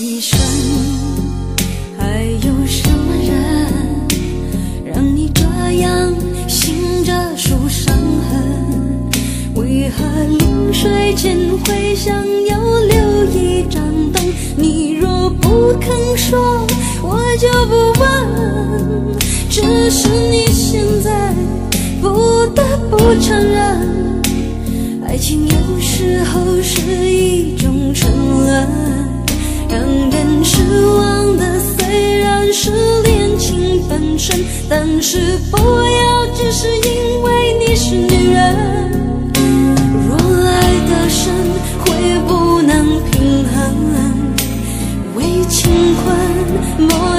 一生还有什么人让你这样醒着数伤痕为何临睡前会想要留一盏灯你若不肯说我就不问只是你现在不得不承认爱情有时候是一种但是不要只是因为你是女人。若爱得深，会不能平衡？为情困，莫。